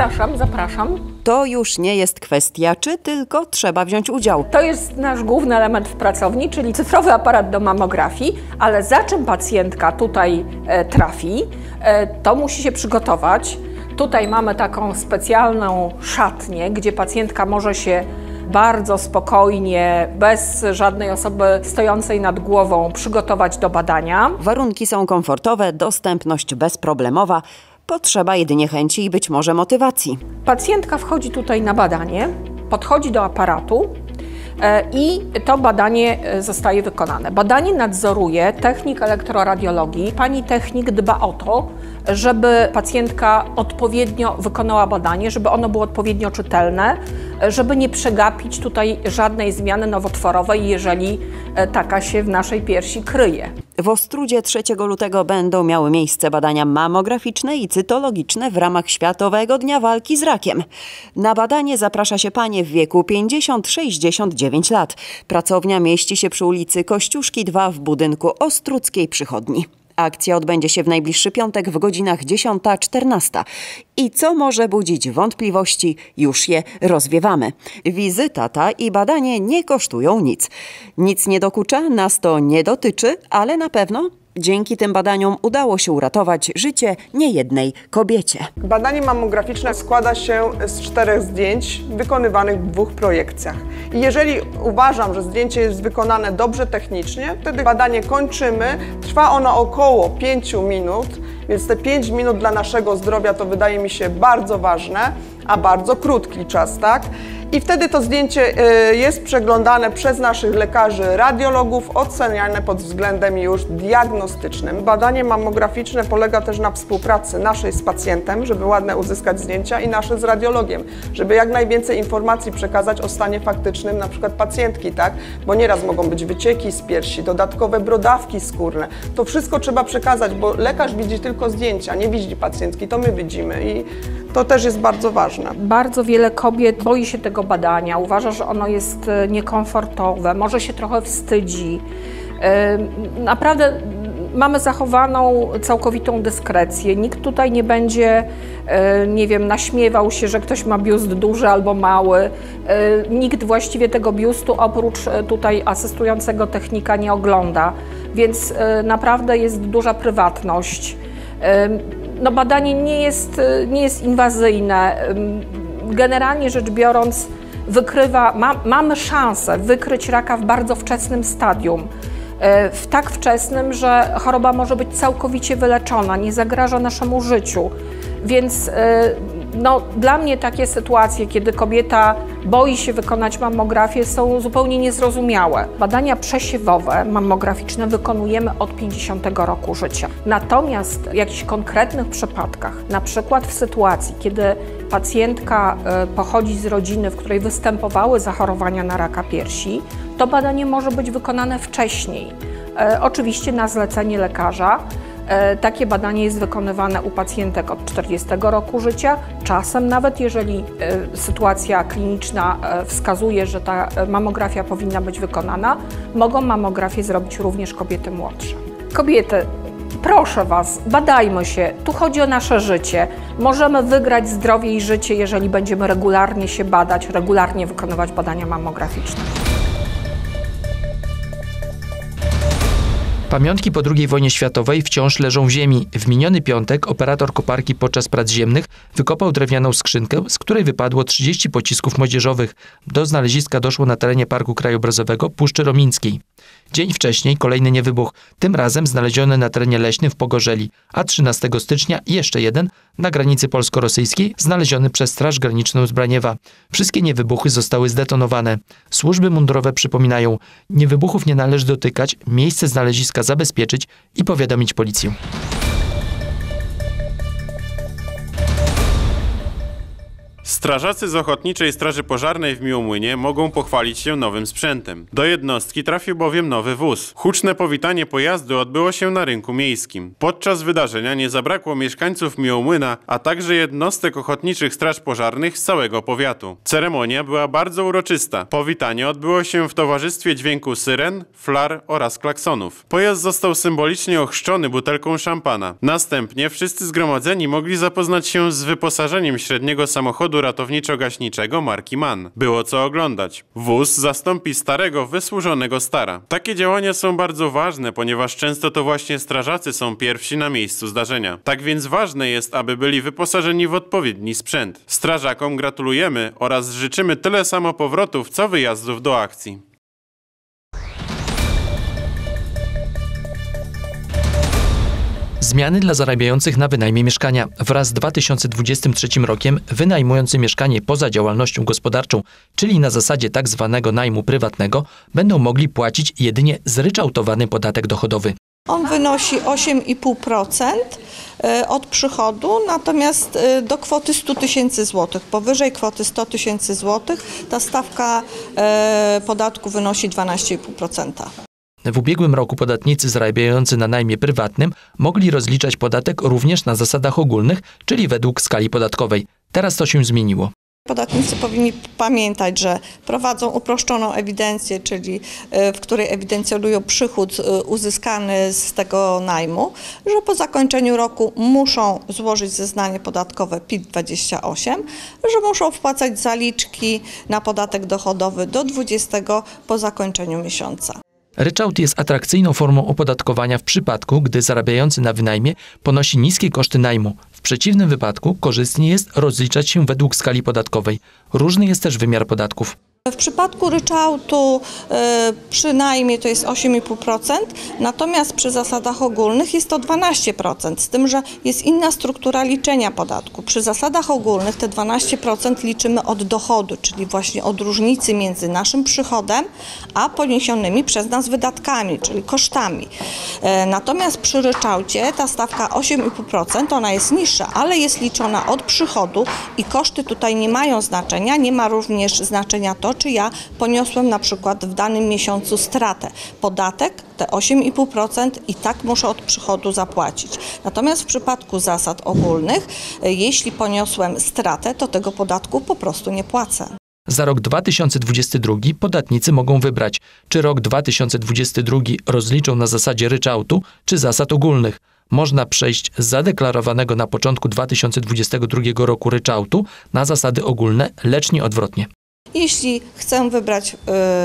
Zapraszam, zapraszam. To już nie jest kwestia, czy tylko trzeba wziąć udział. To jest nasz główny element w pracowni, czyli cyfrowy aparat do mamografii, ale za czym pacjentka tutaj e, trafi, e, to musi się przygotować. Tutaj mamy taką specjalną szatnię, gdzie pacjentka może się bardzo spokojnie, bez żadnej osoby stojącej nad głową, przygotować do badania. Warunki są komfortowe, dostępność bezproblemowa. Potrzeba jedynie chęci i być może motywacji. Pacjentka wchodzi tutaj na badanie, podchodzi do aparatu e, i to badanie e, zostaje wykonane. Badanie nadzoruje technik elektroradiologii. Pani technik dba o to, żeby pacjentka odpowiednio wykonała badanie, żeby ono było odpowiednio czytelne, żeby nie przegapić tutaj żadnej zmiany nowotworowej, jeżeli e, taka się w naszej piersi kryje. W Ostrudzie 3 lutego będą miały miejsce badania mamograficzne i cytologiczne w ramach Światowego Dnia Walki z Rakiem. Na badanie zaprasza się panie w wieku 50-69 lat. Pracownia mieści się przy ulicy Kościuszki 2 w budynku Ostruckiej Przychodni. Akcja odbędzie się w najbliższy piątek w godzinach 10-14. I co może budzić wątpliwości, już je rozwiewamy. Wizyta ta i badanie nie kosztują nic. Nic nie dokucza, nas to nie dotyczy, ale na pewno Dzięki tym badaniom udało się uratować życie niejednej kobiecie. Badanie mammograficzne składa się z czterech zdjęć wykonywanych w dwóch projekcjach. I jeżeli uważam, że zdjęcie jest wykonane dobrze technicznie, wtedy badanie kończymy. Trwa ono około 5 minut, więc te 5 minut dla naszego zdrowia to wydaje mi się bardzo ważne, a bardzo krótki czas, tak? I wtedy to zdjęcie y, jest przeglądane przez naszych lekarzy radiologów, oceniane pod względem już diagnostycznym. Badanie mammograficzne polega też na współpracy naszej z pacjentem, żeby ładne uzyskać zdjęcia i nasze z radiologiem, żeby jak najwięcej informacji przekazać o stanie faktycznym na przykład pacjentki, tak? Bo nieraz mogą być wycieki z piersi, dodatkowe brodawki skórne. To wszystko trzeba przekazać, bo lekarz widzi tylko zdjęcia, nie widzi pacjentki, to my widzimy i to też jest bardzo ważne. Bardzo wiele kobiet boi się tego badania, uważa, że ono jest e, niekomfortowe, może się trochę wstydzi. E, naprawdę mamy zachowaną całkowitą dyskrecję. Nikt tutaj nie będzie, e, nie wiem, naśmiewał się, że ktoś ma biust duży albo mały. Nikt właściwie tego biustu oprócz tutaj asystującego technika nie ogląda, więc naprawdę jest duża prywatność no badanie nie jest, nie jest inwazyjne. Generalnie rzecz biorąc, wykrywa, ma, mamy szansę wykryć raka w bardzo wczesnym stadium. E, w tak wczesnym, że choroba może być całkowicie wyleczona, nie zagraża naszemu życiu. Więc e, no, dla mnie takie sytuacje, kiedy kobieta boi się wykonać mammografię, są zupełnie niezrozumiałe. Badania przesiewowe mammograficzne wykonujemy od 50 roku życia. Natomiast w jakichś konkretnych przypadkach, na przykład w sytuacji, kiedy pacjentka e, pochodzi z rodziny, w której występowały zachorowania na raka piersi, to badanie może być wykonane wcześniej. E, oczywiście na zlecenie lekarza, takie badanie jest wykonywane u pacjentek od 40 roku życia. Czasem nawet jeżeli e, sytuacja kliniczna e, wskazuje, że ta mamografia powinna być wykonana, mogą mamografię zrobić również kobiety młodsze. Kobiety, proszę Was, badajmy się. Tu chodzi o nasze życie. Możemy wygrać zdrowie i życie, jeżeli będziemy regularnie się badać, regularnie wykonywać badania mammograficzne. Pamiątki po II wojnie światowej wciąż leżą w ziemi. W miniony piątek operator koparki podczas prac ziemnych wykopał drewnianą skrzynkę, z której wypadło 30 pocisków młodzieżowych. Do znaleziska doszło na terenie Parku Krajobrazowego Puszczy Romińskiej. Dzień wcześniej kolejny niewybuch, tym razem znaleziony na terenie leśnym w Pogorzeli, a 13 stycznia jeszcze jeden na granicy polsko-rosyjskiej znaleziony przez Straż Graniczną z Braniewa. Wszystkie niewybuchy zostały zdetonowane. Służby mundurowe przypominają, niewybuchów nie należy dotykać, miejsce znaleziska zabezpieczyć i powiadomić policję. Strażacy z Ochotniczej Straży Pożarnej w Miłomłynie mogą pochwalić się nowym sprzętem. Do jednostki trafił bowiem nowy wóz. Huczne powitanie pojazdu odbyło się na rynku miejskim. Podczas wydarzenia nie zabrakło mieszkańców Miłomłyna, a także jednostek ochotniczych straż pożarnych z całego powiatu. Ceremonia była bardzo uroczysta. Powitanie odbyło się w towarzystwie dźwięku syren, flar oraz klaksonów. Pojazd został symbolicznie ochrzczony butelką szampana. Następnie wszyscy zgromadzeni mogli zapoznać się z wyposażeniem średniego samochodu ratowniczo-gaśniczego marki MAN. Było co oglądać. Wóz zastąpi starego, wysłużonego stara. Takie działania są bardzo ważne, ponieważ często to właśnie strażacy są pierwsi na miejscu zdarzenia. Tak więc ważne jest, aby byli wyposażeni w odpowiedni sprzęt. Strażakom gratulujemy oraz życzymy tyle samo powrotów, co wyjazdów do akcji. Zmiany dla zarabiających na wynajmie mieszkania. Wraz z 2023 rokiem wynajmujący mieszkanie poza działalnością gospodarczą, czyli na zasadzie tak zwanego najmu prywatnego, będą mogli płacić jedynie zryczałtowany podatek dochodowy. On wynosi 8,5% e, od przychodu, natomiast e, do kwoty 100 tysięcy złotych. Powyżej kwoty 100 tysięcy złotych ta stawka e, podatku wynosi 12,5%. W ubiegłym roku podatnicy zarabiający na najmie prywatnym mogli rozliczać podatek również na zasadach ogólnych, czyli według skali podatkowej. Teraz to się zmieniło. Podatnicy powinni pamiętać, że prowadzą uproszczoną ewidencję, czyli e, w której ewidencjonują przychód e, uzyskany z tego najmu, że po zakończeniu roku muszą złożyć zeznanie podatkowe PIT-28, że muszą wpłacać zaliczki na podatek dochodowy do 20 po zakończeniu miesiąca. Ryczałt jest atrakcyjną formą opodatkowania w przypadku, gdy zarabiający na wynajmie ponosi niskie koszty najmu. W przeciwnym wypadku korzystnie jest rozliczać się według skali podatkowej. Różny jest też wymiar podatków. W przypadku ryczałtu e, przynajmniej to jest 8,5%, natomiast przy zasadach ogólnych jest to 12%, z tym, że jest inna struktura liczenia podatku. Przy zasadach ogólnych te 12% liczymy od dochodu, czyli właśnie od różnicy między naszym przychodem, a poniesionymi przez nas wydatkami, czyli kosztami. E, natomiast przy ryczałcie ta stawka 8,5%, ona jest niższa, ale jest liczona od przychodu i koszty tutaj nie mają znaczenia, nie ma również znaczenia to, czy ja poniosłem na przykład w danym miesiącu stratę. Podatek te 8,5% i tak muszę od przychodu zapłacić. Natomiast w przypadku zasad ogólnych, e, jeśli poniosłem stratę, to tego podatku po prostu nie płacę. Za rok 2022 podatnicy mogą wybrać, czy rok 2022 rozliczą na zasadzie ryczałtu, czy zasad ogólnych. Można przejść z zadeklarowanego na początku 2022 roku ryczałtu na zasady ogólne, lecz nie odwrotnie. Jeśli chcę wybrać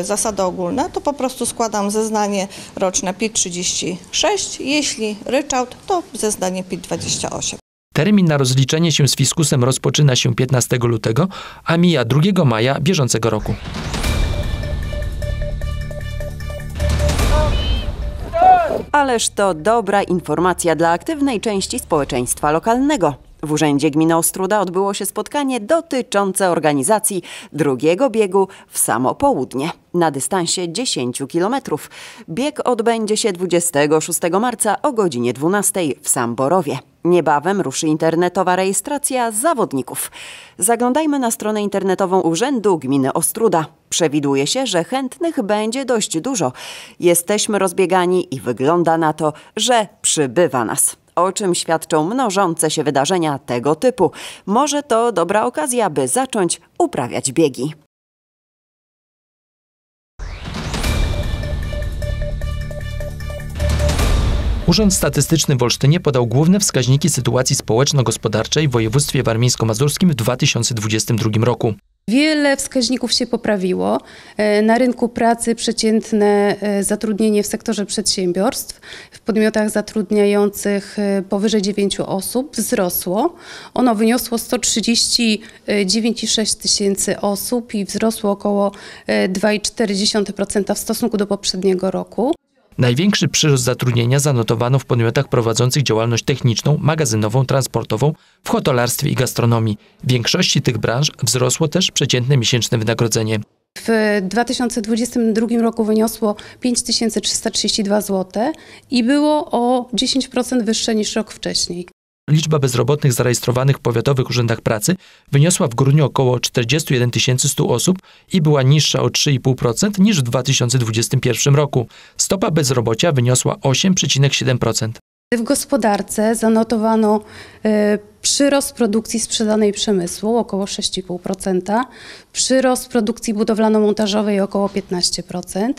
y, zasady ogólne, to po prostu składam zeznanie roczne PIT-36. Jeśli ryczałt, to zeznanie PIT-28. Termin na rozliczenie się z fiskusem rozpoczyna się 15 lutego, a mija 2 maja bieżącego roku. Ależ to dobra informacja dla aktywnej części społeczeństwa lokalnego. W Urzędzie Gminy Ostruda odbyło się spotkanie dotyczące organizacji drugiego biegu w samo południe na dystansie 10 km. Bieg odbędzie się 26 marca o godzinie 12 w Samborowie. Niebawem ruszy internetowa rejestracja zawodników. Zaglądajmy na stronę internetową Urzędu Gminy Ostruda. Przewiduje się, że chętnych będzie dość dużo. Jesteśmy rozbiegani i wygląda na to, że przybywa nas o czym świadczą mnożące się wydarzenia tego typu. Może to dobra okazja, by zacząć uprawiać biegi. Urząd Statystyczny w Olsztynie podał główne wskaźniki sytuacji społeczno-gospodarczej w województwie warmińsko-mazurskim w 2022 roku. Wiele wskaźników się poprawiło. E, na rynku pracy przeciętne e, zatrudnienie w sektorze przedsiębiorstw, w podmiotach zatrudniających e, powyżej 9 osób wzrosło. Ono wyniosło 139,6 tysięcy osób i wzrosło około 2,4% w stosunku do poprzedniego roku. Największy przyrost zatrudnienia zanotowano w podmiotach prowadzących działalność techniczną, magazynową, transportową, w hotelarstwie i gastronomii. W większości tych branż wzrosło też przeciętne miesięczne wynagrodzenie. W 2022 roku wyniosło 5332 zł i było o 10% wyższe niż rok wcześniej. Liczba bezrobotnych zarejestrowanych w powiatowych urzędach pracy wyniosła w grudniu około 41 100 osób i była niższa o 3,5% niż w 2021 roku. Stopa bezrobocia wyniosła 8,7%. W gospodarce zanotowano e, przyrost produkcji sprzedanej przemysłu około 6,5%, przyrost produkcji budowlano-montażowej około 15%,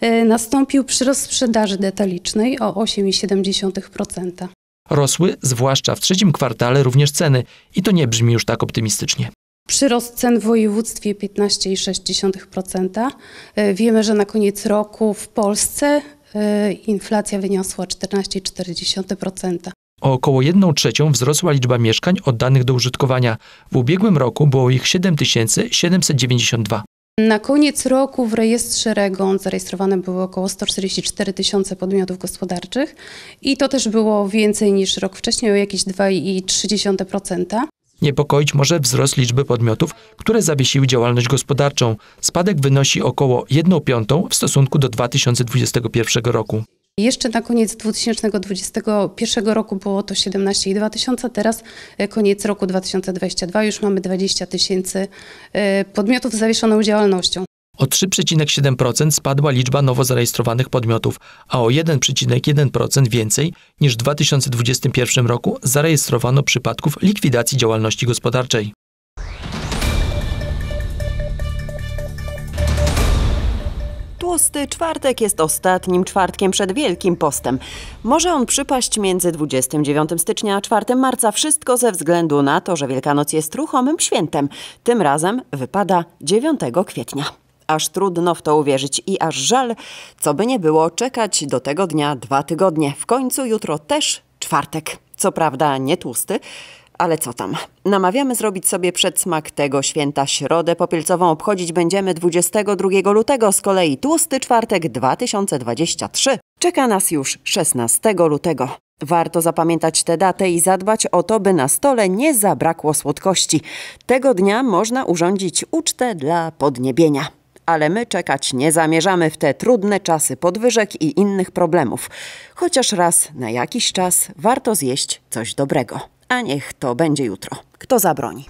e, nastąpił przyrost sprzedaży detalicznej o 8,7%. Rosły, zwłaszcza w trzecim kwartale, również ceny i to nie brzmi już tak optymistycznie. Przyrost cen w województwie 15,6%. E, Wiemy, że na koniec roku w Polsce e, inflacja wyniosła 14,4%. O około 1 trzecią wzrosła liczba mieszkań oddanych do użytkowania. W ubiegłym roku było ich 7792. Na koniec roku w rejestrze REGON zarejestrowane były około 144 tysiące podmiotów gospodarczych i to też było więcej niż rok wcześniej, o jakieś 2,3%. Niepokoić może wzrost liczby podmiotów, które zawiesiły działalność gospodarczą. Spadek wynosi około 1 piątą w stosunku do 2021 roku. Jeszcze na koniec 2021 roku było to 17,2 tysiąca, teraz e, koniec roku 2022 już mamy 20 tysięcy e, podmiotów z zawieszoną działalnością. O 3,7% spadła liczba nowo zarejestrowanych podmiotów, a o 1,1% więcej niż w 2021 roku zarejestrowano przypadków likwidacji działalności gospodarczej. Tłusty czwartek jest ostatnim czwartkiem przed Wielkim Postem. Może on przypaść między 29 stycznia a 4 marca, wszystko ze względu na to, że Wielkanoc jest ruchomym świętem. Tym razem wypada 9 kwietnia. Aż trudno w to uwierzyć i aż żal, co by nie było, czekać do tego dnia dwa tygodnie. W końcu jutro też czwartek. Co prawda nie tłusty, ale co tam? Namawiamy zrobić sobie przedsmak tego święta. Środę popielcową obchodzić będziemy 22 lutego, z kolei tłusty czwartek 2023. Czeka nas już 16 lutego. Warto zapamiętać tę datę i zadbać o to, by na stole nie zabrakło słodkości. Tego dnia można urządzić ucztę dla podniebienia. Ale my czekać nie zamierzamy w te trudne czasy podwyżek i innych problemów. Chociaż raz na jakiś czas warto zjeść coś dobrego a niech to będzie jutro. Kto zabroni?